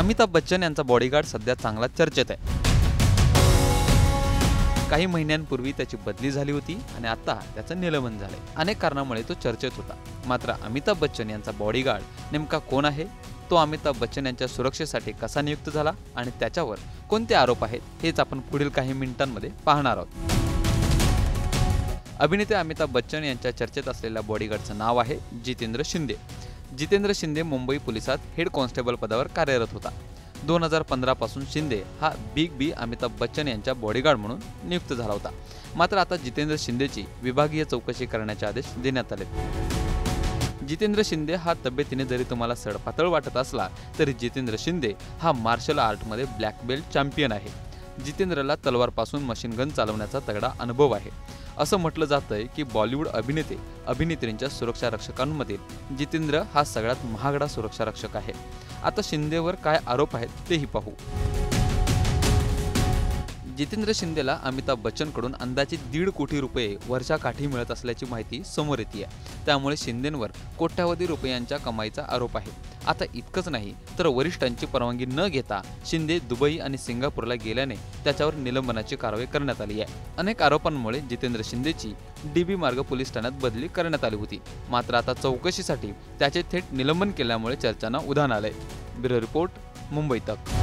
अमिताभ बच्चन यांचा बॉडीगार्ड सध्या चांगला चर्चेत आहे. काही महिन्यांपूर्वी त्याची बदली झाली होती आणि आता त्याचं निलंबन झालंय. अनेक कारणामुळे तो चर्चेत होता. मात्र अमिताभ बच्चन यांचा बॉडीगार्ड नेमका कोण आहे? तो अमिताभ बच्चन यांच्या सुरक्षेसाठी कसा नियुक्त झाला आणि त्याच्यावर कोणते आरोप आहेत हेच आपण पुढील काही मिनिटांमध्ये पाहणार आहोत. अभिनेते अमिताभ बच्चन यांच्या चर्चेत असलेल्या बॉडीगार्डचं नाव आहे जितेंद्र शिंदे. जितेंद्र शिंदे मुंबई पोलिसात हेड कॉन्स्टेबल पदावर कार्यरत होता. दोन हजार पंधरापासून शिंदे हा बिग बी अमिताभ बच्चन यांच्या बॉडीगार्ड म्हणून नियुक्त झाला होता. मात्र आता जितेंद्र शिंदेची विभागीय चौकशी करण्याचे आदेश देण्यात आले जितेंद्र शिंदे हा तब्येतीने जरी तुम्हाला सडपातळ वाटत असला तरी जितेंद्र शिंदे हा मार्शल आर्टमध्ये ब्लॅक बेल्ट चॅम्पियन आहे. जितेंद्रला तलवारपासून मशीन गन चालवण्याचा तगडा अनुभव आहे. असं म्हटलं जातंय की बॉलिवूड अभिनेते अभिनेत्रींच्या सुरक्षा रक्षकांमध्ये जितेंद्र हा सगळ्यात महागडा सुरक्षा रक्षक आहे. आता शिंदेवर काय आरोप आहेत तेही पाहू. जितेंद्र शिंदेला अमिताभ बच्चनकडून अंदाजे दीड कोटी रुपये वर्षाकाठी मिळत असल्याची माहिती समोर येते त्यामुळे शिंदेंवर कोट्यावधी रुपयांच्या कमाईचा आरोप आहे. आता इतकंच नाही तर वरिष्ठांची परवानगी न घेता शिंदे दुबई आणि सिंगापूरला गेल्याने त्याच्यावर निलंबनाची कारवाई करण्यात आली आहे. अनेक आरोपांमुळे जितेंद्र शिंदेची डीबी मार्ग पोलीस ठाण्यात बदली करण्यात आली होती. मात्र आता चौकशीसाठी त्याचे थेट निलंबन केल्यामुळे चर्चांना उधाण आलंय. ब्युरो रिपोर्ट मुंबई तक.